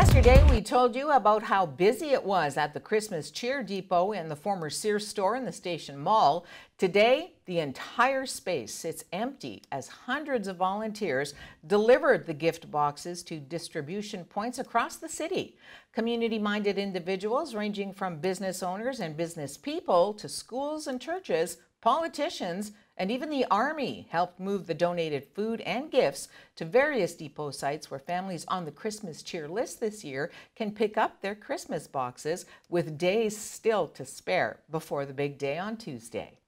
Yesterday, we told you about how busy it was at the Christmas Cheer Depot in the former Sears store in the Station Mall. Today, the entire space sits empty as hundreds of volunteers delivered the gift boxes to distribution points across the city. Community-minded individuals ranging from business owners and business people to schools and churches Politicians and even the Army helped move the donated food and gifts to various depot sites where families on the Christmas cheer list this year can pick up their Christmas boxes with days still to spare before the big day on Tuesday.